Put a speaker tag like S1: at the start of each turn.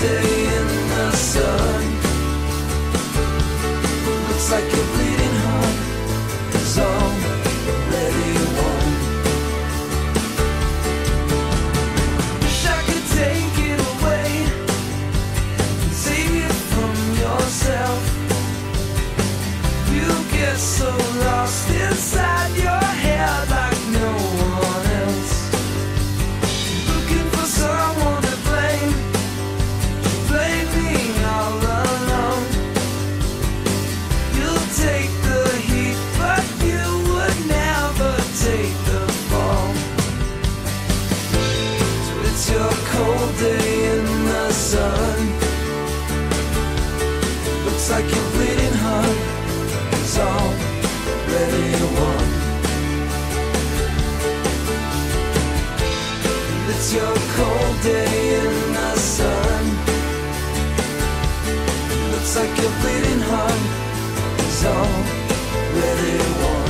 S1: Day in the sun. Day in the sun. Looks like your bleeding heart is already won. It's your cold day in the sun. Looks like your bleeding heart is already won.